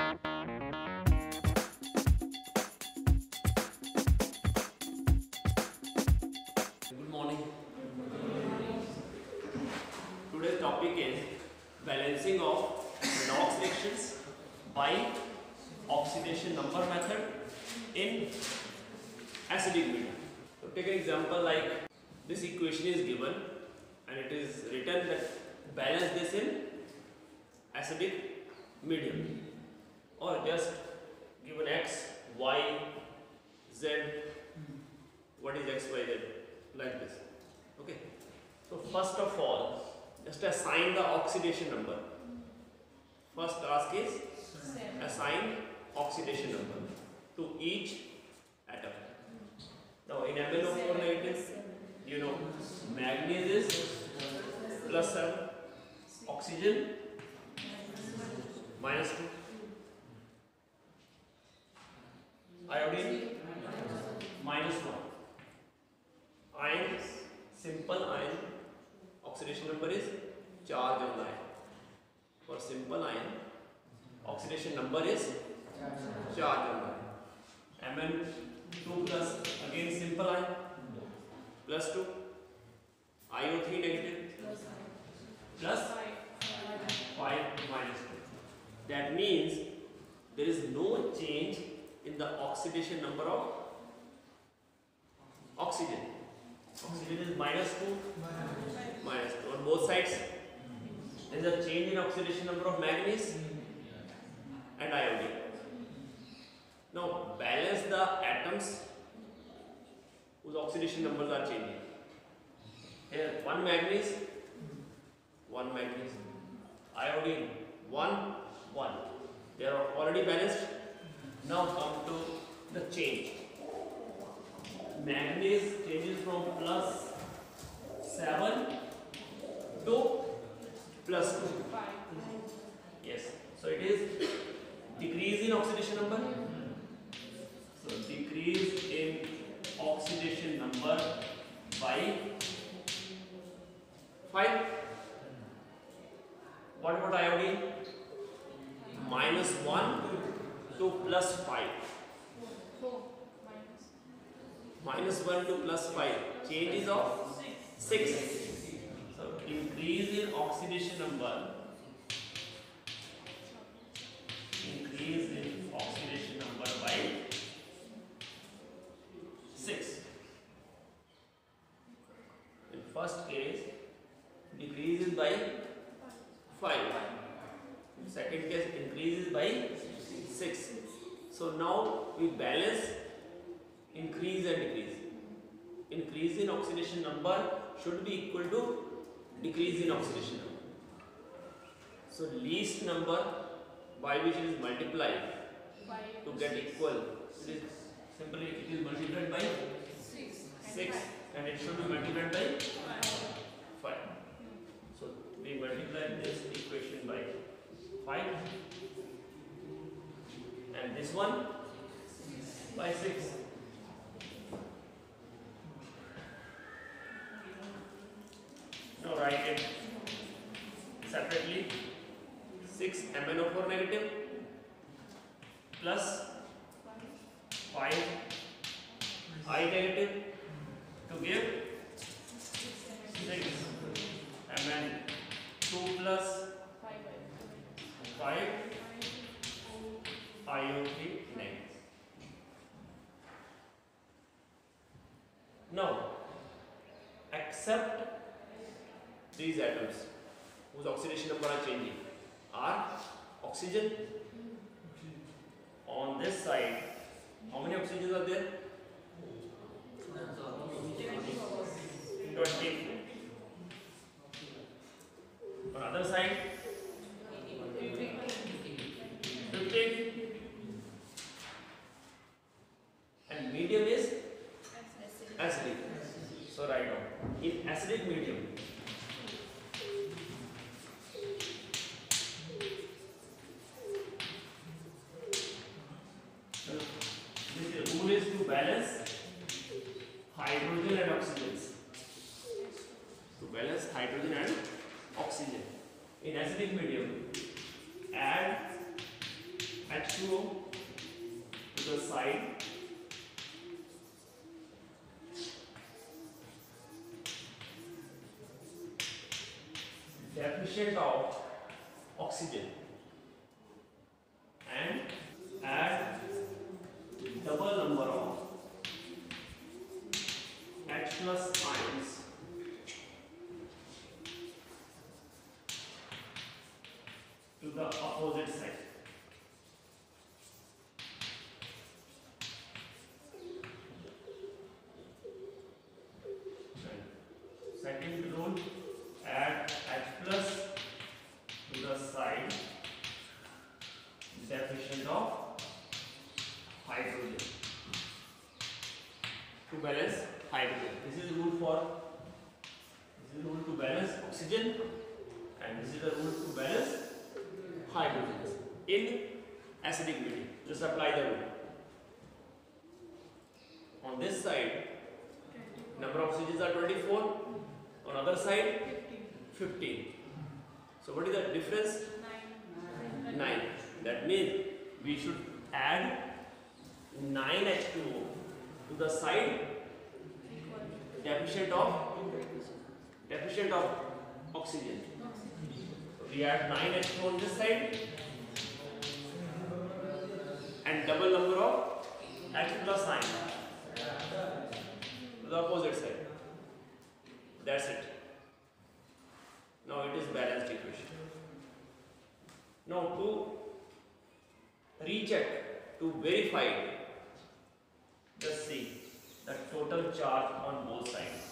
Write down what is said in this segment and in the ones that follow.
Good morning. Today's topic is balancing of redox reactions by oxidation number method in acidic medium. So take an example like this equation is given and it is written that balance this in acidic medium or just given x, y, z. What is x y z? Like this. Okay. So first of all just assign the oxidation number. First task is assign oxidation number to each atom. Now in MnO4 you know manganese is plus 7 oxygen minus 2 iodine minus 1 ion simple ion. Oxidation number is charge on the ion. For simple ion oxidation number is charge on the ion Mn2 plus again simple ion. Plus 2 IO3 negative plus 5 minus 2 that means there is no change in the oxidation number of oxygen. Oxygen is minus 2 minus 2 on both sides? There is a change in oxidation number of manganese? And iodine. Now balance the atoms whose oxidation numbers are changing. Here one manganese one manganese. Iodine one one. They are already balanced now come to the change. Manganese changes from plus 7 to plus 2 yes. So it is decrease in oxidation number. So decrease in oxidation number by 5 what about iodine minus 1 to plus 5 minus 1 to plus 5 change is of 6 so increase in oxidation number. Increase in oxidation number by 6 in first case decreases by 5 in second case increases by 6 so now we balance increase decrease. Increase in oxidation number should be equal to decrease in oxidation number. So least number by which it is multiplied to get equal, it is simply it is multiplied by 6 and it should be multiplied by 5. So we multiply this equation by 5 and this one by 6. Now write it separately. 6 MnO4 negative plus 5 I negative to give? 6 Mn2 plus 5 IO3 negative. Now accept these atoms whose oxidation number are changing. Are oxygen? On this side how many oxygens are there 20 on other side. 15 and medium is? Acidic. So write down. In acidic medium. This rule is to balance hydrogen and oxygen. To balance hydrogen and oxygen. In acidic medium, add H2O to the side. Deficient of oxygen and add double number of H plus ions to the opposite side. And Second rule, add H plus to the side deficient of hydrogen to balance hydrogen. This is rule for this is rule to balance oxygen and this is the rule to balance hydrogen in acidic medium. Just apply the rule. On this side, number of oxygens are 24. On other side, 15. So what is the difference? 9. That means we should add 9 H2O to the side deficient of deficient of oxygen. We add 9 H2O on this side and double number of H to the opposite side. That's it. Now it is balanced equation. Now to recheck, to verify, just see the total charge on both sides.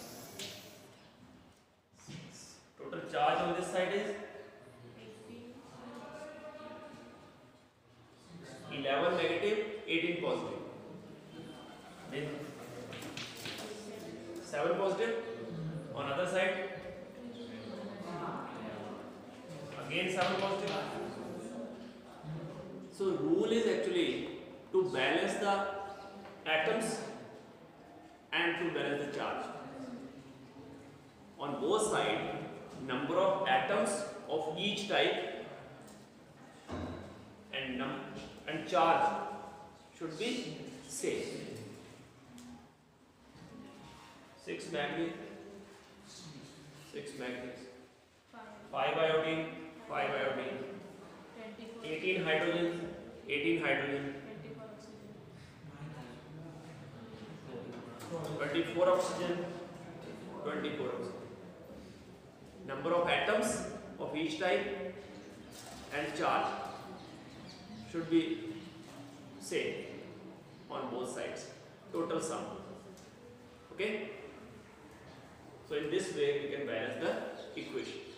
Total charge on this side is 11 negative, 18 positive. Then 7 positive on other side. Again 7 positive. So rule is actually to balance the atoms and to balance the charge. On both side number of each type and num and charge should be same. 6 manganese, 6 manganese, 5 iodine, 5 iodine, 18 hydrogen, 18 hydrogen, 24 oxygen, 24 oxygen. Number of atoms each type and charge should be same on both sides. Total sum. Okay? So in this way we can balance the equation.